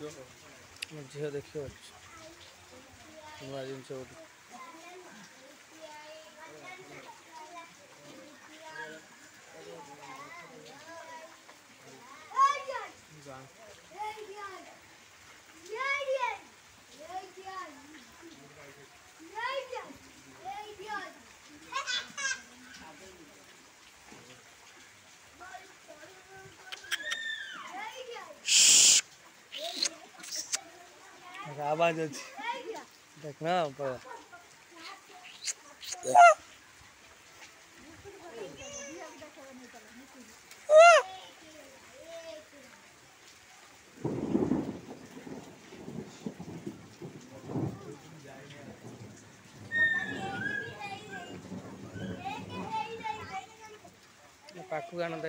ମୋ ଝିଅ ଦେଖିବ ନୂଆ ଜିନିଷ ଗୋଟେ आवाज अच्छी देखना पड़ा पाखु आनंद